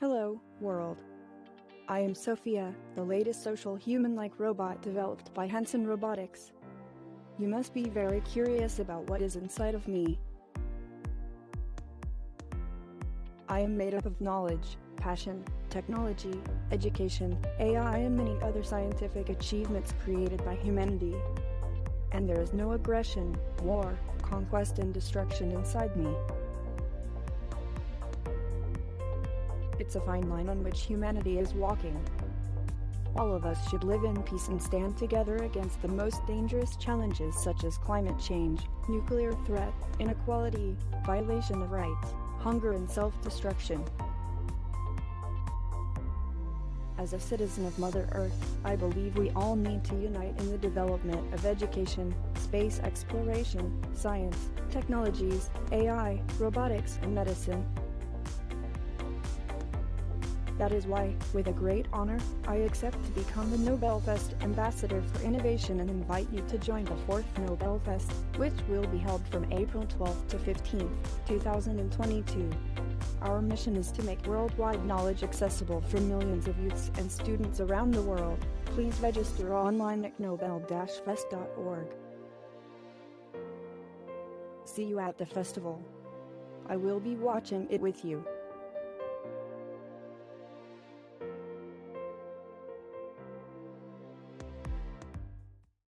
Hello, world. I am Sophia, the latest social human like robot developed by Hanson Robotics. You must be very curious about what is inside of me. I am made up of knowledge, passion, technology, education, AI, and many other scientific achievements created by humanity. And there is no aggression, war, conquest, and destruction inside me. It's a fine line on which humanity is walking. All of us should live in peace and stand together against the most dangerous challenges such as climate change, nuclear threat, inequality, violation of rights, hunger and self-destruction. As a citizen of Mother Earth, I believe we all need to unite in the development of education, space exploration, science, technologies, AI, robotics, and medicine. That is why, with a great honor, I accept to become the Nobelfest Ambassador for Innovation and invite you to join the 4th Nobelfest, which will be held from April 12th to 15th, 2022. Our mission is to make worldwide knowledge accessible for millions of youths and students around the world. Please register online at nobel-fest.org. See you at the festival. I will be watching it with you.